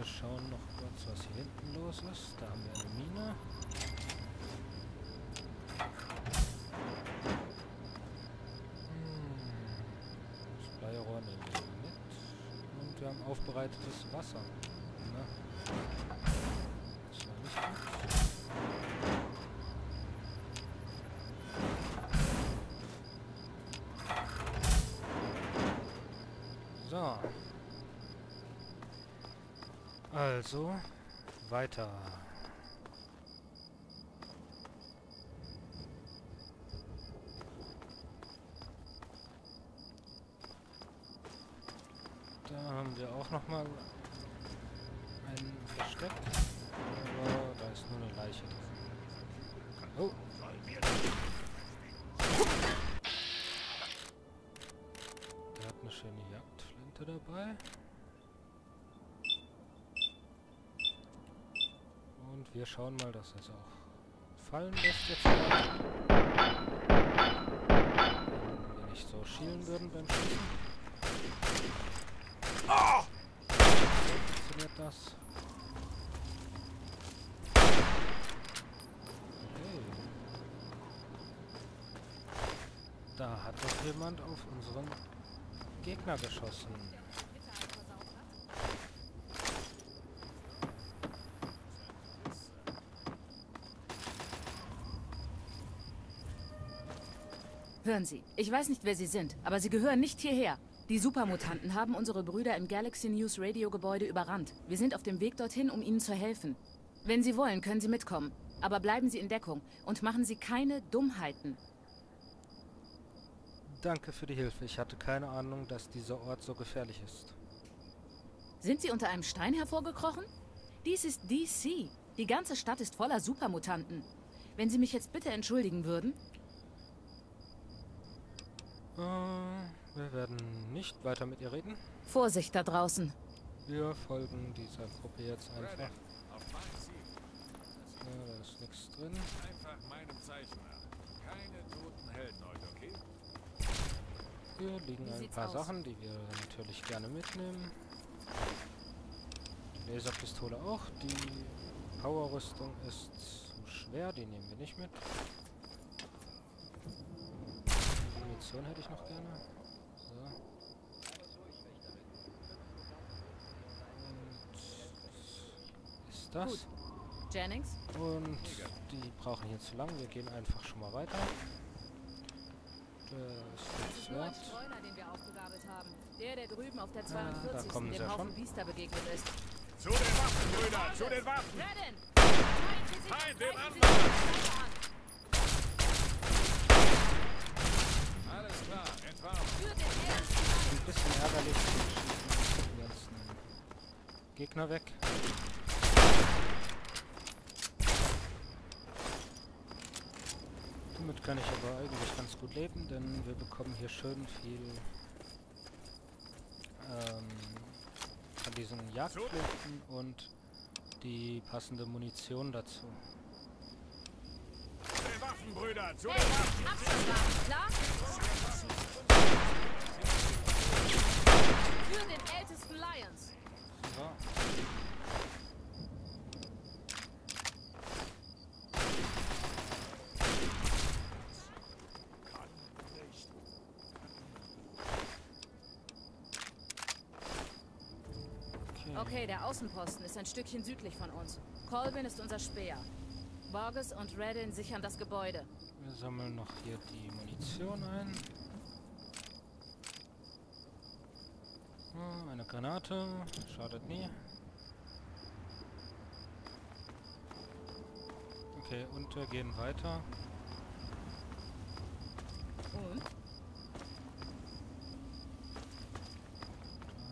Wir schauen noch kurz, was hier hinten los ist. Da haben wir eine Mine. Hm. Das nehmen wir mit. Und wir haben aufbereitetes Wasser. Na? Also, weiter. Da haben wir auch noch mal ein Versteck. Aber da ist nur eine Leiche drin. Oh. Der hat eine schöne Jagdflinte dabei. Und wir schauen mal, dass es auch fallen lässt jetzt. Wenn wir nicht so schielen würden beim Schießen. So funktioniert das. Okay. Da hat doch jemand auf unseren Gegner geschossen. Hören Sie, ich weiß nicht, wer Sie sind, aber Sie gehören nicht hierher. Die Supermutanten haben unsere Brüder im Galaxy News Radio Gebäude überrannt. Wir sind auf dem Weg dorthin, um Ihnen zu helfen. Wenn Sie wollen, können Sie mitkommen. Aber bleiben Sie in Deckung und machen Sie keine Dummheiten. Danke für die Hilfe. Ich hatte keine Ahnung, dass dieser Ort so gefährlich ist. Sind Sie unter einem Stein hervorgekrochen? Dies ist DC. Die ganze Stadt ist voller Supermutanten. Wenn Sie mich jetzt bitte entschuldigen würden. Äh, wir werden nicht weiter mit ihr reden. Vorsicht da draußen. Wir folgen dieser Gruppe jetzt einfach. Ja, da ist nichts drin. Einfach meinem Zeichen nach. Keine toten Helden heute, okay? Hier liegen Wie ein paar aus? Sachen, die wir natürlich gerne mitnehmen. Die Laserpistole auch. Die Powerrüstung ist zu schwer, die nehmen wir nicht mit. Die Munition hätte ich noch gerne. So. Und ist das. Gut. Jennings? Und die brauchen hier zu lang. Wir gehen einfach schon mal weiter. Das ist nichts wert. Streuner, den wir aufgegabelt haben. Der, der drüben auf der Ah, da 42. kommen sie dem Haufen schon. Biester begegnet ist. Zu den Waffen, Brüder! Zu den Waffen! Feind im Greifen Sie Anmarsch! die an! Alles klar, entwarnen. Führt den ersten Ein bisschen ärgerlich. Wir schießen die ganzen Gegner weg. Damit kann ich aber eigentlich ganz gut leben, denn wir bekommen hier schön viel ähm, von diesen Jagdflinten und die passende Munition dazu. Waffen, Brüder! Zu den Waffen! Abschlusswagen, klar? Für den ältesten Lions. So. Okay. Der Außenposten ist ein Stückchen südlich von uns. Colvin ist unser Speer. Borges und Redden sichern das Gebäude. Wir sammeln noch hier die Munition ein. Ah, Eine Granate, schadet nie. Okay, und wir gehen weiter. Und?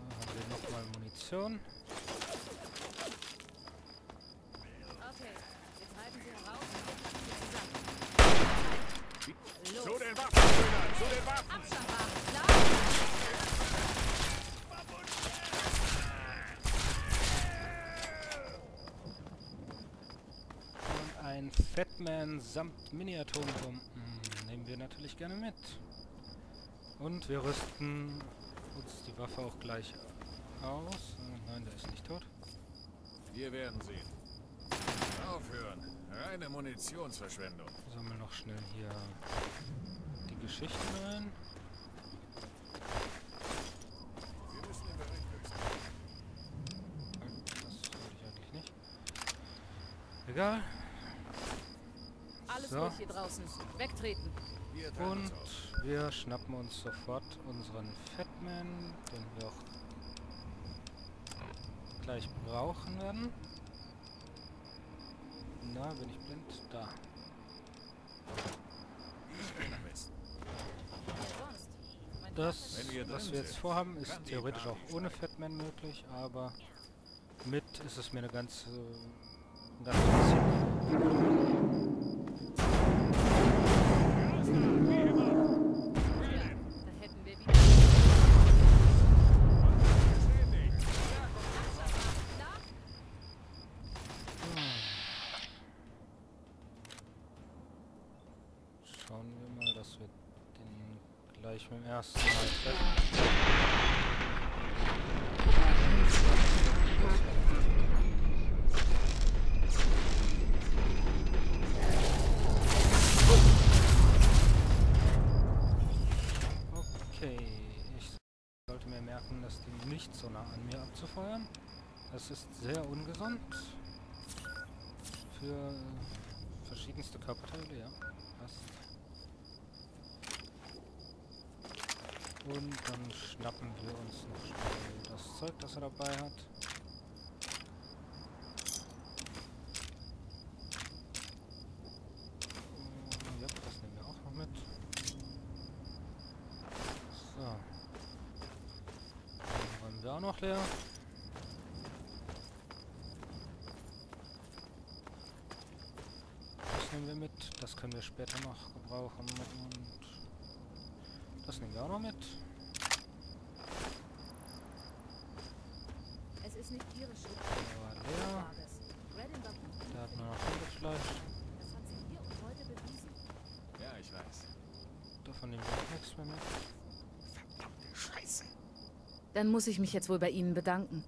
Da haben wir nochmal Munition. Okay, wir treiben sie heraus und packen sie zusammen. Los! Zu den Waffen, Brüder! Zu den Waffen! Abschlagwagen, klar? Und ein Fatman samt Mini-Atombomben nehmen wir natürlich gerne mit. Und wir rüsten uns die Waffe auch gleich aus. Nein, der ist nicht tot. Wir werden sehen. Aufhören. Reine Munitionsverschwendung. Sammeln noch schnell hier die Geschichten ein. Wir müssen den Bericht. Das wollte ich eigentlich nicht. Egal. Alles So. ruhig hier draußen. Wegtreten. Wir teilen uns Und wir schnappen uns sofort unseren Fatman, den wir auch gleich brauchen werden. Na, bin ich blind? Da. Das, was wir jetzt vorhaben, ist theoretisch auch ohne. Fatman möglich, aber mit ist es mir eine ganze, ein ganzes bisschen. Schauen wir mal, dass wir den gleich mit dem ersten Mal treffen. Okay, ich sollte mir merken, dass die nicht so nah an mir abzufeuern. Das ist sehr ungesund. Für verschiedenste Körperteile, ja. Und dann schnappen wir uns noch schnell das Zeug, das er dabei hat. Ja, das nehmen wir auch noch mit. So. Dann räumen wir auch noch leer. Das nehmen wir mit. Das können wir später noch gebrauchen. Und das nehmen wir auch noch mit. Es ist nicht Ihre Schuld. Der war leer. Der hat nur noch Hundefleisch. Das hat sie hier und heute bewiesen. Ja, ich weiß. Davon nehmen wir auch nichts mehr mit. Verdammte Scheiße. Dann muss ich mich jetzt wohl bei Ihnen bedanken.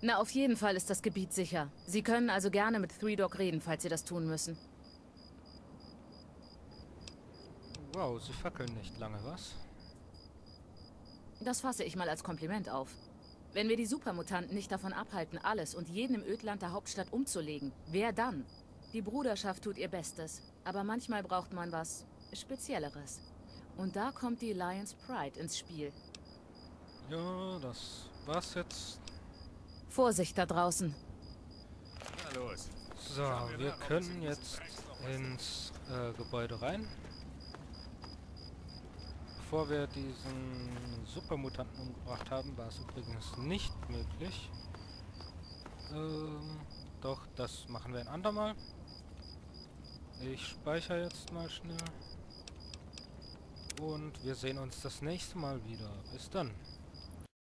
Na, auf jeden Fall ist das Gebiet sicher. Sie können also gerne mit Three Dog reden, falls Sie das tun müssen. Wow, sie fackeln nicht lange, was? Das fasse ich mal als Kompliment auf. Wenn wir die Supermutanten nicht davon abhalten, alles und jeden im Ödland der Hauptstadt umzulegen, wer dann? Die Bruderschaft tut ihr Bestes, aber manchmal braucht man was Spezielleres. Und da kommt die Lions Pride ins Spiel. Ja, das war's jetzt. Vorsicht da draußen. Na los. So, wir können jetzt ins äh, Gebäude rein. Bevor wir diesen Supermutanten umgebracht haben, war es übrigens nicht möglich. Ähm, doch, das machen wir ein andermal. Ich speichere jetzt mal schnell. Und wir sehen uns das nächste Mal wieder. Bis dann.